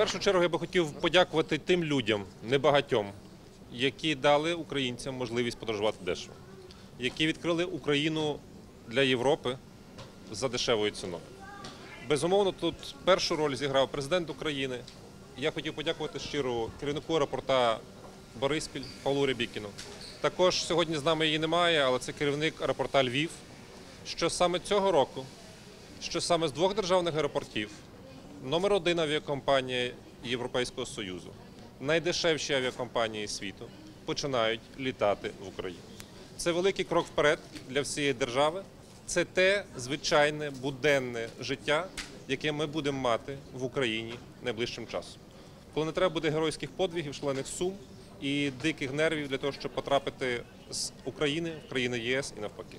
першу чергу я би хотів подякувати тим людям, небагатьом, які дали українцям можливість подорожувати дешево, які відкрили Україну для Європи за дешевою ціною. Безумовно, тут першу роль зіграв президент України. Я хотів подякувати щиро керівнику аеропорта Бориспіль Павлу Рябікіну. Також сьогодні з нами її немає, але це керівник аеропорта Львів. Що саме цього року, що саме з двох державних аеропортів, номер один авіакомпанія Європейського Союзу, найдешевші авіакомпанії світу починають літати в Україну. Це великий крок вперед для всієї держави. Це те звичайне буденне життя, яке ми будемо мати в Україні найближчим часом. Коли не треба буде геройських подвигів, шалених сум і диких нервів для того, щоб потрапити з України в країни ЄС і навпаки.